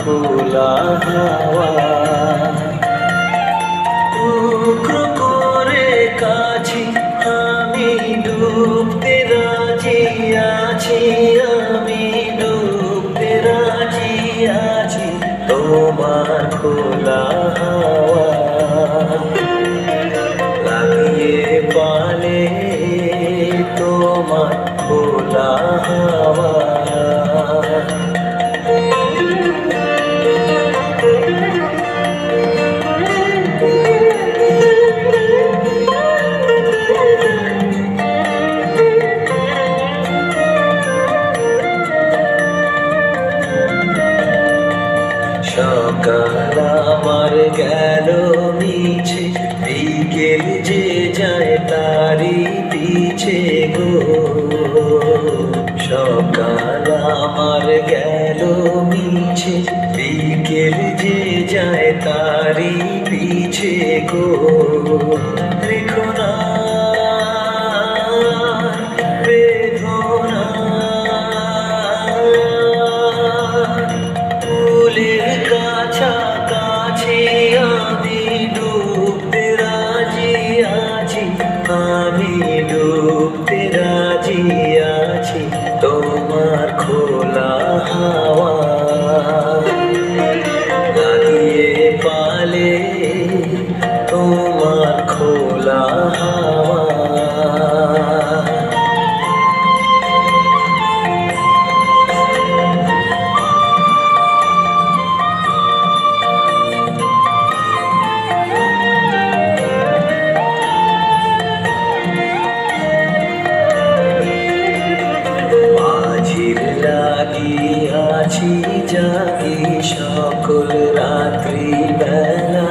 খোলা হাওয়া। টুকরো করে কাছি আমি ডুবতে রাজি আছি, আমি ডুবতে রাজি আছি। তোমার খোলা হাওয়া সকাল আমার গেল মিছে, বিকেল যে যায় তারি পিছে গো। সকাল আমার গেল মিছে, বিকেল যে যায় তারি পিছে গো। ভরা আছি জাগি সকল রাত্রি বেলা।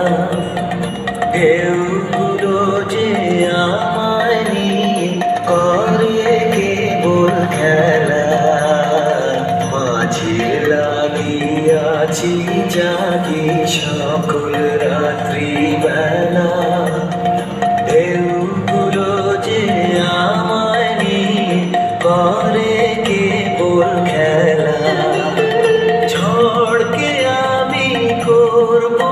করে কেবল খেলা ঝড়কে আমি করব